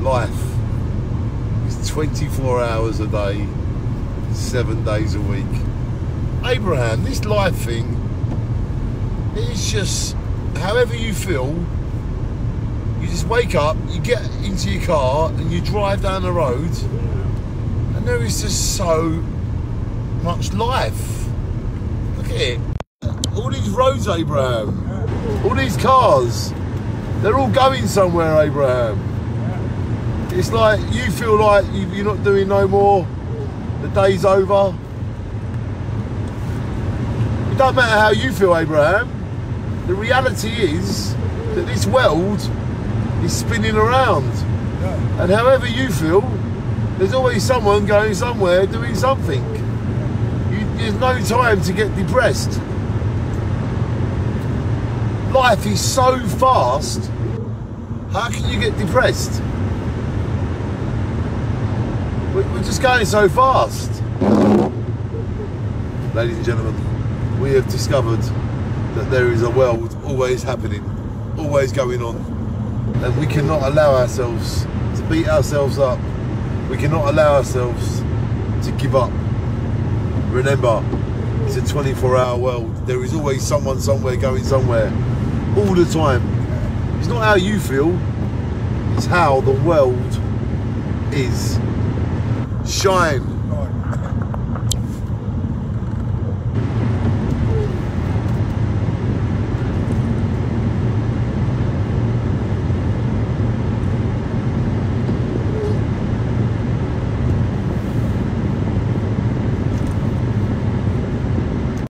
life is 24 hours a day, seven days a week. Abraham, this life thing is just however you feel. You just wake up, you get into your car, and you drive down the road, and there is just so much life. Look at it. All these roads, Abraham. All these cars. They're all going somewhere, Abraham. It's like you feel like you- you're not doing no more. The day's over. It doesn't matter how you feel, Abraham. The reality is that this world is spinning around. And however you feel, there's always someone going somewhere doing something. You, there's no time to get depressed. Life is so fast. How can you get depressed? We- We're just going so fast. Ladies and gentlemen, we have discovered that there is a world always happening, always going on. And we cannot allow ourselves to beat ourselves up. We cannot allow ourselves to give up. Remember, it's a 24 hour world. There is always someone somewhere going somewhere. All the time. It's not how you feel, it's how the world is shine.